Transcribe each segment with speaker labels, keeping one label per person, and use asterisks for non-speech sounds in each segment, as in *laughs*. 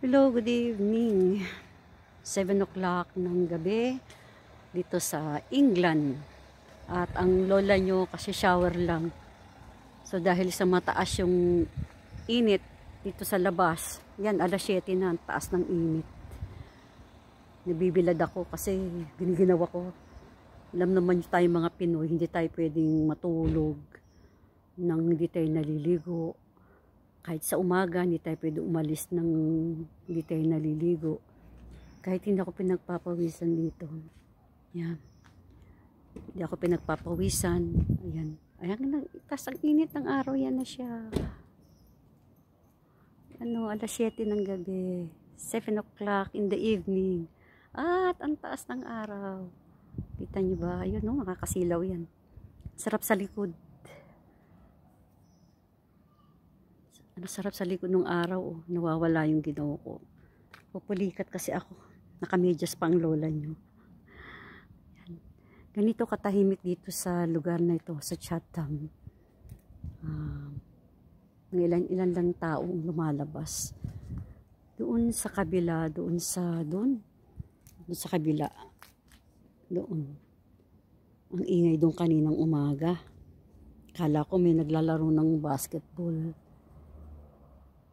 Speaker 1: Hello, good evening. 7 o'clock ng gabi dito sa England. At ang lola nyo kasi shower lang. So dahil sa mataas yung init dito sa labas, yan alas 7 na, ang taas ng init. Nabibilad ako kasi giniginawa ko. Alam naman tayo mga Pinoy, hindi tayo pwedeng matulog nang hindi tayo naliligo kahit sa umaga, hindi tayo pwede umalis ng hindi tayo naliligo. Kahit hindi ako pinagpapawisan dito. Yan. Hindi ako pinagpapawisan. Ayan. Ayan, tas ang init ng araw, yan na siya. Ano, alas 7 ng gabi. 7 o'clock in the evening. At ang taas ng araw. Kita nyo ba? Ayun, no, makakasilaw yan. Sarap sa likod. Masarap sa likod ng araw, oh. nawawala yung ginawa ko. Pupulikat kasi ako. Nakamedyas pa ang lola nyo. Yan. Ganito katahimik dito sa lugar na ito, sa Chatham. Uh, ilan, ilan lang taong lumalabas. Doon sa kabila, doon sa, doon, doon sa kabila. Doon. Ang ingay doon kaninang umaga. Kala ko may naglalaro ng basketball.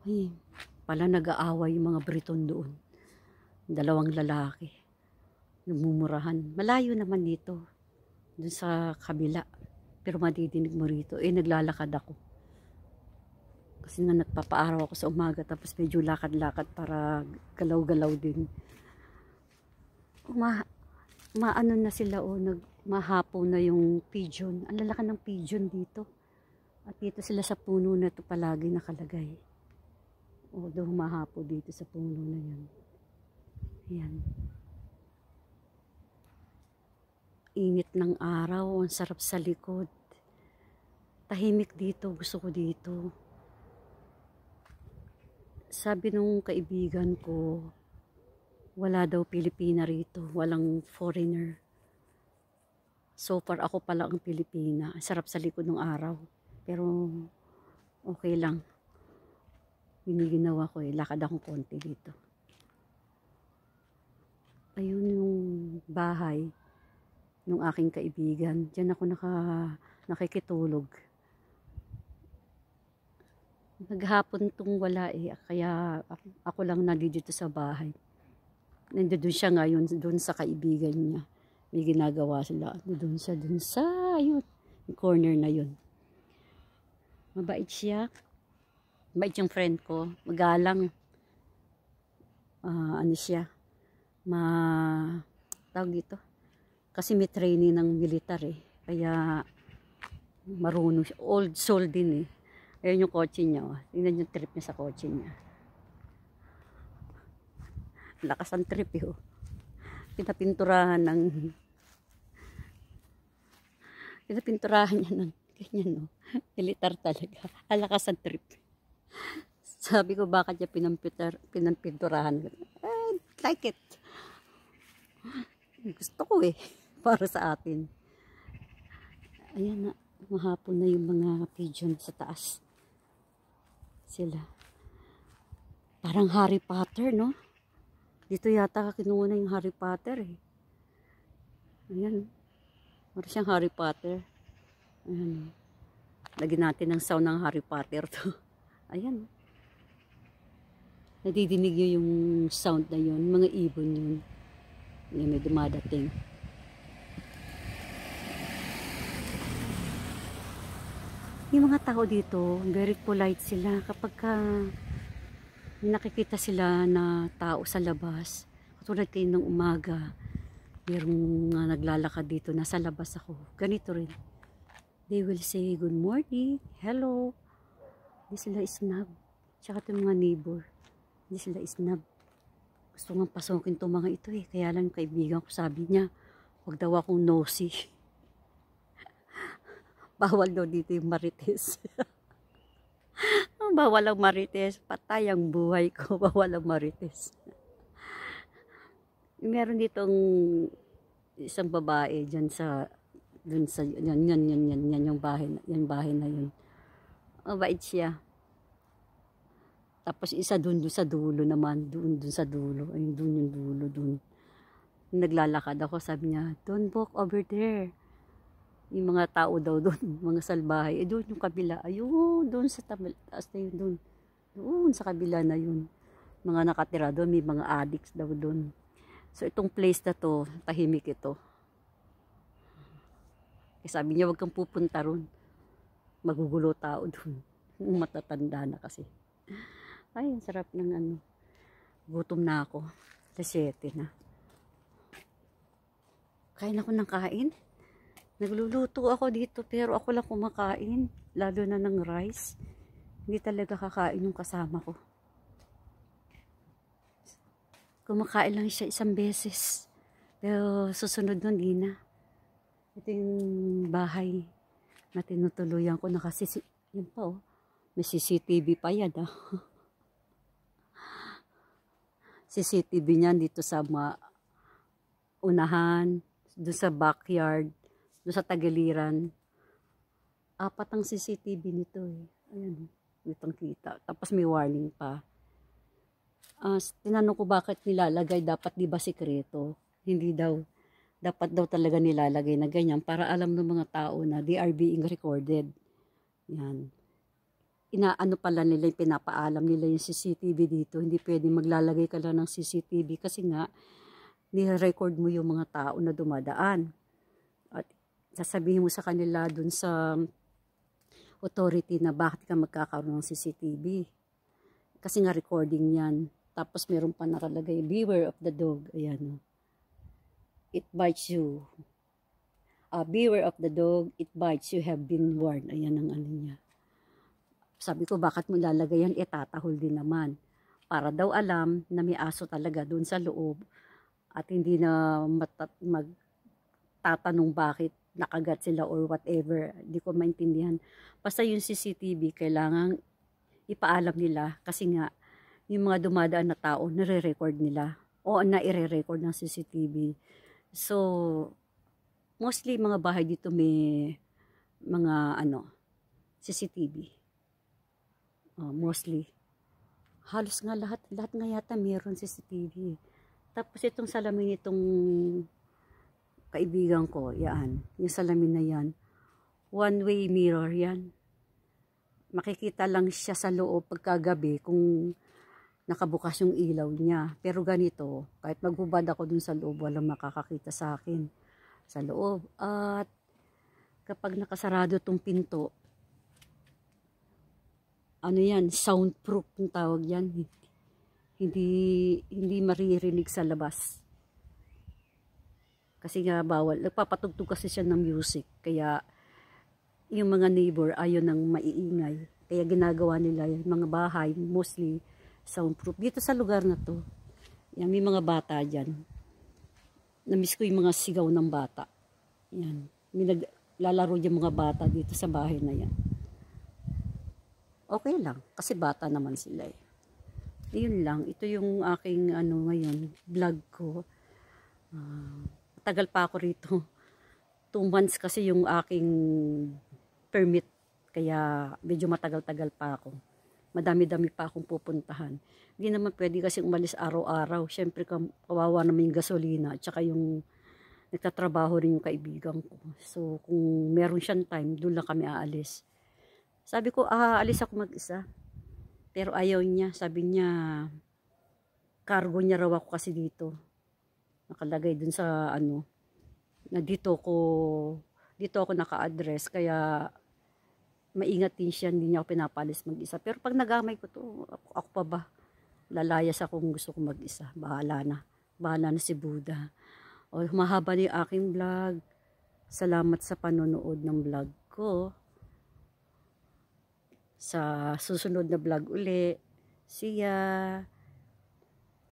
Speaker 1: Ay, pala nag-aaway yung mga Briton doon. Dalawang lalaki. Nagmumurahan. Malayo naman dito. Doon sa kabila. Pero madidinig mo rito. Eh, naglalakad ako. Kasi nga nagpapaaraw ako sa umaga. Tapos medyo lakad-lakad para galaw-galaw din. Ma, maano na sila o. Oh, nag, mahapo na yung pigeon. Ang lalaki ng pigeon dito. At dito sila sa puno na ito palagi nakalagay. Although mahapo dito sa puno na yan. Ayan. Init ng araw. Ang sarap sa likod. Tahimik dito. Gusto ko dito. Sabi nung kaibigan ko, wala daw Pilipina rito. Walang foreigner. So far ako pala ang Pilipina. Ang sarap sa likod ng araw. Pero okay lang giniginawa ko eh. Lakad akong konti dito. Ayun yung bahay ng aking kaibigan. Diyan ako naka, nakikitulog. Naghapon tong wala eh. Kaya ako lang nandito sa bahay. Nandoon siya ngayon doon sa kaibigan niya. May ginagawa sila. Doon siya doon sa ayun, corner na yun. Mabait siya. Bait yung friend ko. Magalang. Uh, ano siya. Ma... Tawag dito. Kasi may training ng militar eh. Kaya marunong siya. Old soul din eh. Ayun yung kotse niya. Oh. Tingnan yung trip niya sa kotse niya. Lakas ang trip eh. Oh. Pinapinturahan ng pinapinturahan niya ng ganyan no. Militar talaga. Alakas ang trip. *laughs* Sabi ko, bakit niya pinampitar, pinampinturahan? Eh, like it. Gusto ko eh. *laughs* Para sa atin. Ayan na. Mahapon na yung mga pigeon sa taas. Sila. Parang Harry Potter, no? Dito yata kinuha na yung Harry Potter eh. Ayan. Parang siyang Harry Potter. Ayan. Lagyan natin ng sound ng Harry Potter to. *laughs* Ayan. Nadidinig nyo yung sound na yun. Mga ibon yun. Yan, may dumadating. Yung mga tao dito, very polite sila. Kapag ka nakikita sila na tao sa labas, katulad kayo ng umaga, mayroong uh, naglalakad dito, nasa labas ako. Ganito rin. They will say, good morning, hello, hindi sila isnab. Tsaka itong mga neighbor. Hindi sila isnab. Gusto nga pasukin itong mga ito eh. Kaya lang kaibigan ko sabi niya, huwag daw akong nosy. *laughs* Bawal daw dito yung marites. *laughs* Bawal ang marites. Patay ang buhay ko. *laughs* Bawal ang marites. Meron ditong isang babae dyan sa dun sa yan yan yan yan, yan yung bahay yan bahay na yun mabait siya. Tapos isa dun, dun sa dulo naman, dun, dun sa dulo. Ayun, dun yung dulo, dun. Naglalakad ako, sabi niya, don't walk over there. Yung mga tao daw dun, *laughs* mga salbahay. Eh, dun yung kabila. Ayun, dun sa taas na yun, dun. Doon sa kabila na yun. Mga nakatira doon, may mga addicts daw dun. So, itong place na to, tahimik ito. Eh, sabi niya, wag kang pupunta ron. Magugulo tao dun. *laughs* Matatanda na kasi. Ay, ang sarap ng ano. Gutom na ako. 7 na. Kain ako ng kain. Nagluluto ako dito pero ako lang kumakain. Lalo na ng rice. Hindi talaga kakain yung kasama ko. Kumakain lang siya isang beses. Pero susunod nun, di na. Ito yung bahay na tinutuluyan ko. Nakasisi, yun pa oh. May CCTV pa yan ah. *laughs* CCTV niyan dito sa ma unahan, doon sa backyard, doon sa tagiliran. Apat ang CCTV nito eh. Ayan, itong kita. Tapos may warning pa. Uh, tinanong ko bakit nilalagay, dapat di ba sikreto? Hindi daw. Dapat daw talaga nilalagay na ganyan para alam ng mga tao na they are being recorded. Yan inaano pala nila pinapaalam nila yung CCTV dito. Hindi pwede maglalagay ka lang ng CCTV kasi nga ni-record mo yung mga tao na dumadaan. At sasabihin mo sa kanila dun sa authority na bakit ka magkakaroon ng CCTV. Kasi nga recording yan. Tapos meron pa nakalagay, beware of the dog. Ayan. It bites you. Uh, beware of the dog, it bites you, have been warned. Ayan ang ano niya. Sabi ko, bakit mo lalagay yan? Itatahol din naman. Para daw alam na may aso talaga doon sa loob at hindi na magtatanong bakit nakagat sila or whatever. Hindi ko maintindihan. Basta yung CCTV, kailangan ipaalam nila kasi nga yung mga dumadaan na tao, nare-record nila o na ire-record ng CCTV. So, mostly mga bahay dito may mga ano, CCTV. Uh, mostly. Halos nga lahat, lahat nga yata meron CCTV. Tapos itong salamin itong kaibigan ko, yan. Yung salamin na yan. One way mirror yan. Makikita lang siya sa loob pagkagabi kung nakabukas yung ilaw niya. Pero ganito, kahit magbubad ako dun sa loob, walang makakakita sa akin sa loob. At kapag nakasarado tong pinto, ano yan, soundproof yung tawag yan. Hindi, hindi maririnig sa labas. Kasi nga bawal. Nagpapatugtog kasi siya ng music. Kaya yung mga neighbor ayaw nang maiingay. Kaya ginagawa nila yung mga bahay, mostly soundproof. Dito sa lugar na to, yan, may mga bata dyan. Namiss ko yung mga sigaw ng bata. Yan. May naglalaro yung mga bata dito sa bahay na yan okay lang. Kasi bata naman sila eh. Yun lang. Ito yung aking ano ngayon, vlog ko. Uh, tagal pa ako rito. *laughs* Two months kasi yung aking permit. Kaya medyo matagal-tagal pa ako. Madami-dami pa akong pupuntahan. Hindi naman pwede kasi umalis araw-araw. Siyempre kawawa naman yung gasolina at saka yung nagtatrabaho rin yung kaibigan ko. So kung meron siyang time, doon lang kami aalis. Sabi ko, ah, alis ako mag-isa. Pero ayaw niya. Sabi niya, cargo niya raw ako kasi dito. Nakalagay dun sa ano, na dito ko, dito ako naka-address. Kaya, maingat din siya, hindi niya ako pinapalis mag-isa. Pero pag nagamay ko to, ako, ako pa ba? Lalayas ako kung gusto ko mag-isa. Bahala na. Bahala na si Buddha. O, mahaba na aking vlog. Salamat sa panonood ng vlog ko sa susunod na vlog uli. See ya!